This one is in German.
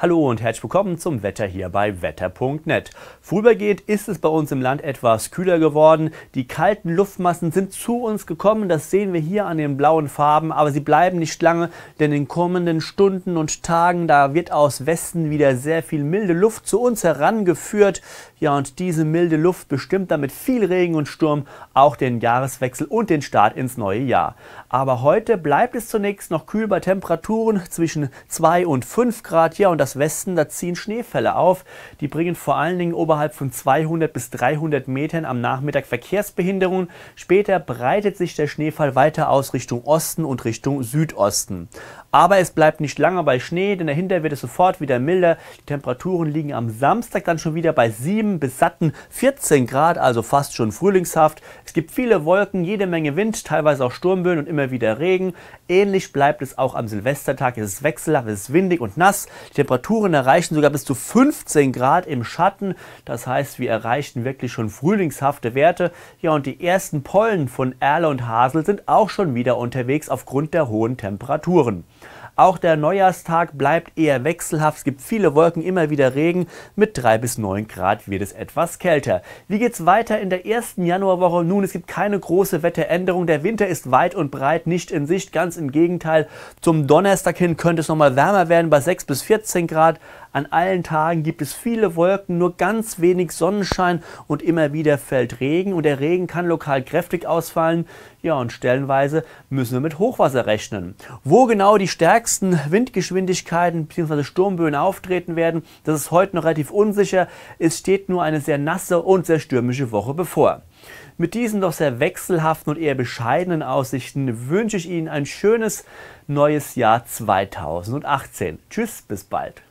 Hallo und herzlich willkommen zum Wetter hier bei wetter.net. Vorübergehend ist es bei uns im Land etwas kühler geworden. Die kalten Luftmassen sind zu uns gekommen, das sehen wir hier an den blauen Farben, aber sie bleiben nicht lange, denn in kommenden Stunden und Tagen, da wird aus Westen wieder sehr viel milde Luft zu uns herangeführt. Ja, und diese milde Luft bestimmt damit viel Regen und Sturm auch den Jahreswechsel und den Start ins neue Jahr. Aber heute bleibt es zunächst noch kühl bei Temperaturen zwischen 2 und 5 Grad. Ja, und das Westen, da ziehen Schneefälle auf. Die bringen vor allen Dingen oberhalb von 200 bis 300 Metern am Nachmittag Verkehrsbehinderungen. Später breitet sich der Schneefall weiter aus Richtung Osten und Richtung Südosten. Aber es bleibt nicht lange bei Schnee, denn dahinter wird es sofort wieder milder. Die Temperaturen liegen am Samstag dann schon wieder bei 7 bis satten 14 Grad, also fast schon frühlingshaft. Es gibt viele Wolken, jede Menge Wind, teilweise auch Sturmböen und immer wieder Regen. Ähnlich bleibt es auch am Silvestertag. Es ist wechselhaft, es ist windig und nass. Die Temperaturen erreichen sogar bis zu 15 Grad im Schatten. Das heißt, wir erreichen wirklich schon frühlingshafte Werte. Ja, und die ersten Pollen von Erle und Hasel sind auch schon wieder unterwegs aufgrund der hohen Temperaturen. Auch der Neujahrstag bleibt eher wechselhaft. Es gibt viele Wolken, immer wieder Regen. Mit 3 bis 9 Grad wird es etwas kälter. Wie geht's weiter in der ersten Januarwoche? Nun, es gibt keine große Wetteränderung. Der Winter ist weit und breit nicht in Sicht. Ganz im Gegenteil. Zum Donnerstag hin könnte es nochmal wärmer werden bei 6 bis 14 Grad. An allen Tagen gibt es viele Wolken, nur ganz wenig Sonnenschein und immer wieder fällt Regen und der Regen kann lokal kräftig ausfallen. Ja, und stellenweise müssen wir mit Hochwasser rechnen. Wo genau die stärksten Windgeschwindigkeiten bzw. Sturmböen auftreten werden, das ist heute noch relativ unsicher. Es steht nur eine sehr nasse und sehr stürmische Woche bevor. Mit diesen doch sehr wechselhaften und eher bescheidenen Aussichten wünsche ich Ihnen ein schönes neues Jahr 2018. Tschüss, bis bald.